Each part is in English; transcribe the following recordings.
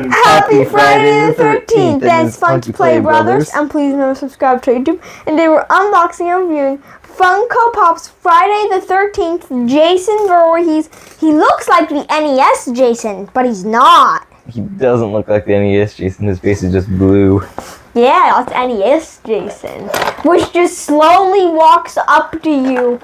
Happy Friday the 13th! That's Funky Play Brothers. And please remember to subscribe to YouTube. And they were unboxing and reviewing Funko Pop's Friday the 13th Jason Voorhees. He looks like the NES Jason, but he's not. He doesn't look like the NES Jason. His face is just blue. Yeah, that's NES Jason. Which just slowly walks up to you.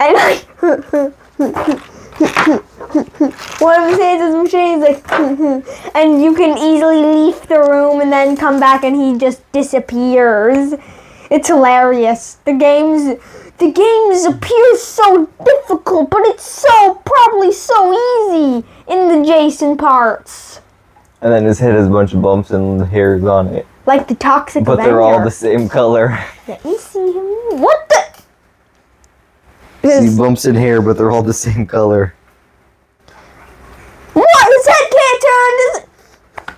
And like, one of his hands is machine, he's like, and you can easily leave the room and then come back and he just disappears. It's hilarious. The games, the games appear so difficult, but it's so, probably so easy in the Jason parts. And then his head has a bunch of bumps and hairs on it. Like the Toxic But Avenger. they're all the same color. Let me see him. What the? See bumps in hair, but they're all the same color. His head can't turn. His,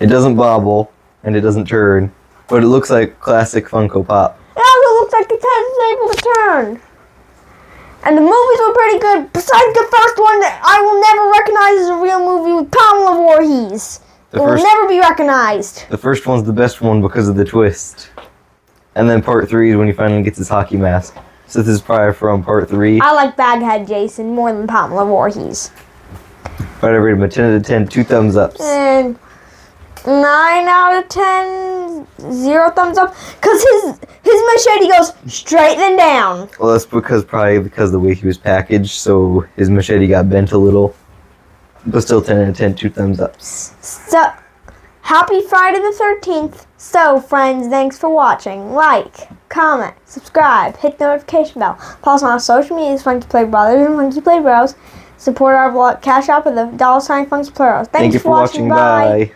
It doesn't bobble, and it doesn't turn. But it looks like classic Funko Pop. it also looks like his head is able to turn. And the movies were pretty good. Besides the first one that I will never recognize as a real movie with Pamela Voorhees. The it first- will never be recognized. The first one's the best one because of the twist. And then part three is when he finally gets his hockey mask. So this is probably from part three. I like Baghead Jason more than Pamela Voorhees. But I rate him a 10 out of 10, two thumbs ups. And nine out of 10, zero thumbs up. Cause his his machete goes straight and down. Well, that's because probably because of the way he was packaged, so his machete got bent a little. But still 10 out of 10, two thumbs ups. So, happy Friday the 13th. So, friends, thanks for watching. Like, comment, subscribe, hit the notification bell. Follow us on our social medias, Funky Play Brothers and Funky Play Bros. Support our vlog, cash app at the dollar sign Play Bros. Thanks Thank you for watching. Bye.